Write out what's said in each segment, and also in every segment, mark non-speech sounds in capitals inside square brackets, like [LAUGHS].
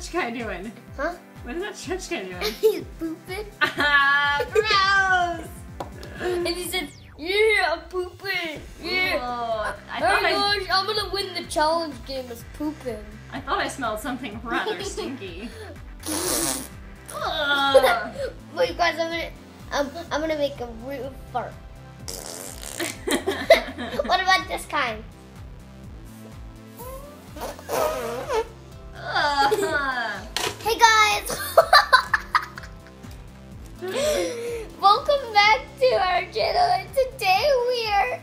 stretch guy doing? Huh? What is that stretch guy doing? [LAUGHS] He's pooping. Ah, gross! [LAUGHS] And he said, yeah, I'm pooping. Yeah. Oh, I Oh thought my I, gosh, I'm gonna win the challenge game of pooping. I thought I smelled something rather [LAUGHS] stinky. Wait, guys, I'm gonna, um, I'm gonna make a real fart. what about this kind? Hey guys! Welcome back to our channel and today we are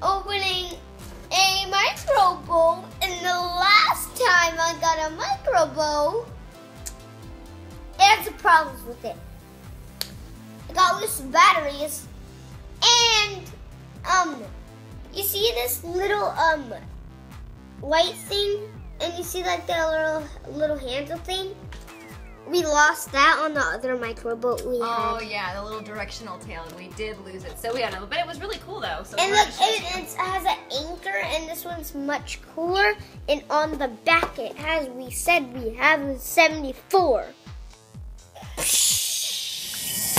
opening a micro boat and the last time I got a micro boat had some problems with it. I got loose batteries and um you see this little um white thing and you see like the little little handle thing? We lost that on the other micro boat we Oh had. yeah, the little directional tail. We did lose it, so we had it, but it was really cool though. So And look, it, it has an anchor, and this one's much cooler. And on the back, it has, we said we have a 74.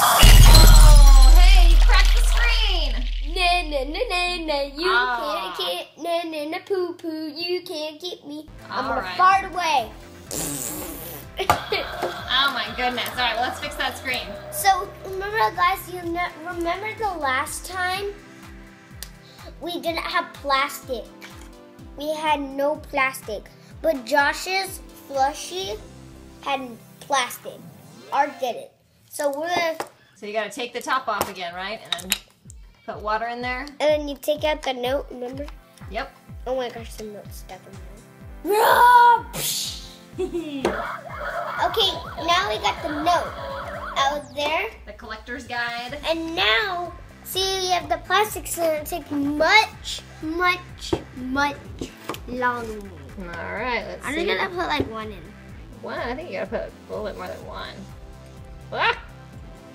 Oh, hey, crack the screen! Na na na na na, you Ah. can't, can't, na na na poo poo, you can't keep me. I'm All gonna right. fart away. [LAUGHS] Oh my goodness. All right, well, let's fix that screen. So remember, guys, you remember the last time we didn't have plastic. We had no plastic, but Josh's plushie had plastic. Art did it. So we're gonna, So you got to take the top off again, right? And then put water in there. and then you take out the note. Remember? Yep. Oh my gosh, the note's stuck in there. Okay, now we got the note out there. The collector's guide. And now, see, you have the plastic, so it takes much, much, much longer. All right, let's I'm see. gonna put like one in. One, I think you gotta put a little bit more than one. Ah!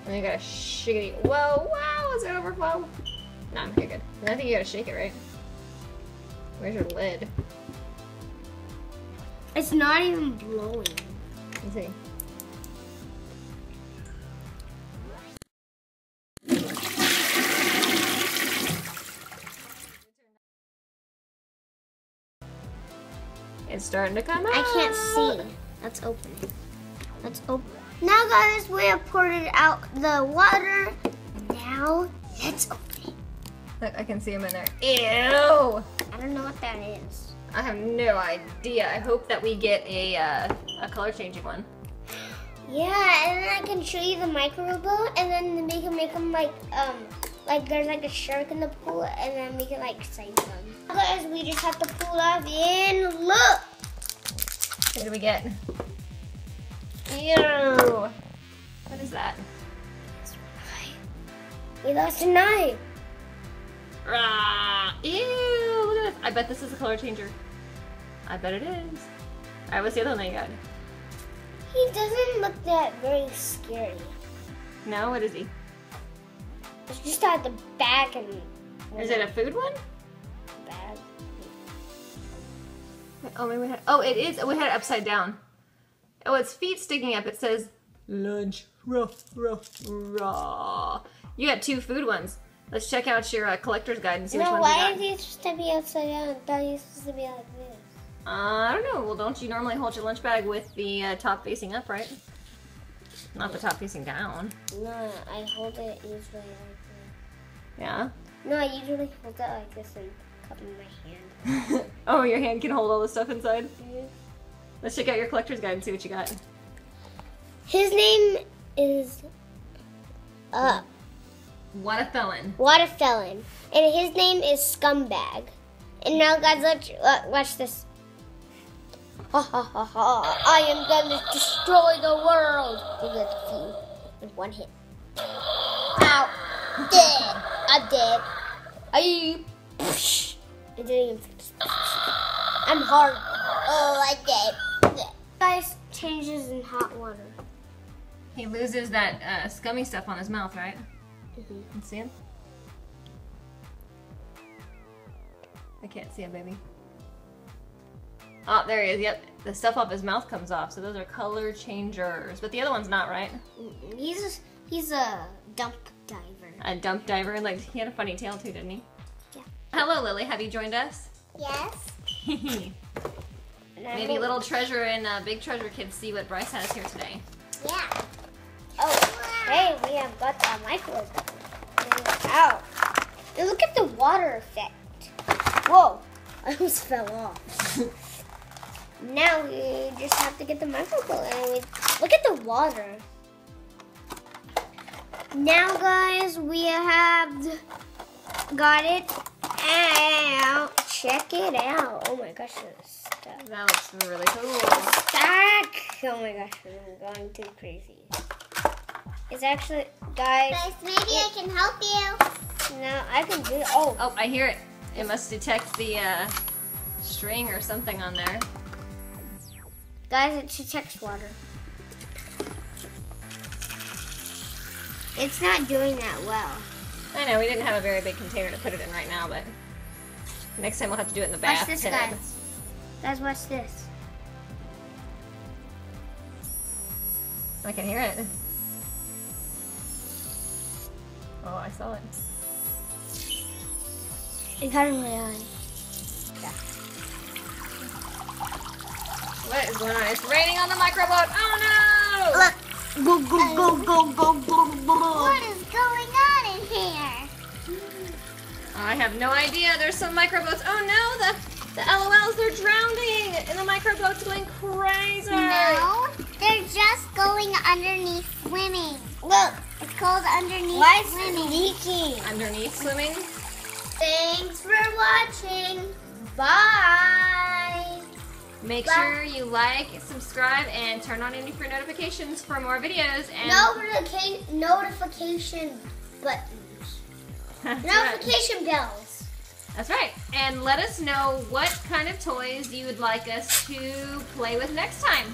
And you gotta shake it. Whoa, wow, is it overflow? No, you're good. I think you gotta shake it, right? Where's your lid? It's not even blowing. Let's see. It's starting to come out. I can't see. Let's open it. Let's open. Now, guys, we have poured it out the water. Now, let's open it. Look, I can see them in there. Ew! I don't know what that is. I have no idea. I hope that we get a uh, a color changing one. Yeah, and then I can show you the micro boat, and then we can make them like um like there's like a shark in the pool, and then we can like save them. Guys, we just have to pull off and look. What do we get? Ew! What is that? We lost an eye. Rah! Ew! Look at this. I bet this is a color changer. I bet it is. Alright, what's the other one that you got? He doesn't look that very scary. No, what is he? It's just at the back and Is it a food one? bag. Oh, maybe we had. Oh, it is. We had it upside down. Oh, its feet sticking up. It says lunch. Raw, raw, raw. You got two food ones. Let's check out your uh, collector's guide and see which No, ones why is he supposed to be upside down? I thought he was supposed to be like this. Uh, I don't know. Well, don't you normally hold your lunch bag with the uh, top facing up, right? Not the top facing down. No, I hold it usually like this. Yeah. No, I usually hold it like this and cup in my hand. [LAUGHS] oh, your hand can hold all the stuff inside. Mhm. Let's check out your collector's guide and see what you got. His name is uh What a felon. What a felon. and his name is Scumbag. And now, guys, let's uh, watch this. Ha ha ha ha! I am gonna destroy the world. He gets a few in one hit. Ow! Dead. I'm dead. You? I didn't even I'm hard. Oh, I'm dead. Guys, changes in hot water. He loses that uh, scummy stuff on his mouth, right? Mhm. Let's see him. I can't see him, baby. Oh, there he is. Yep. the stuff off his mouth comes off. So those are color changers. But the other one's not, right? He's a, he's a dump diver. A dump diver. And like he had a funny tail too, didn't he? Yeah. Hello, Lily. Have you joined us? Yes. [LAUGHS] Maybe little treasure and uh, big treasure kids see what Bryce has here today. Yeah. Hey, we have got the microphone. Ow. And look at the water effect. Whoa, I almost [LAUGHS] fell off. now we just have to get the and we look at the water. Now guys, we have got it out. Check it out. Oh my gosh, this stuff. That looks really cool. Stack! Oh my gosh, I'm going too crazy. It's actually, guys. Guys, maybe I can help you. No, I can do. it. Oh, Oh, I hear it. It must detect the uh, string or something on there. guys, it detects water. It's not doing that well. I know we didn't have a very big container to put it in right now, but next time we'll have to do it in the bath. Watch this, guys. Guys, watch this. I can hear it. Oh, I saw it. It got in my eye. What is going on? It's raining on the microboat. Oh no! Look. Go, go, go, go, go, go, go. What is going on in here? I have no idea. There's some microboats. Oh no, the the LOLs they're drowning, and the microboat's going crazy. No, they're just going underneath swimming. Look. It's called underneath Why is it swimming. leaking? Underneath swimming. Thanks for watching. Bye. Make Bye. sure you like, subscribe, and turn on any for notifications for more videos. And Notification notification buttons. [LAUGHS] That's right. Notification bells. That's right. And let us know what kind of toys you would like us to play with next time.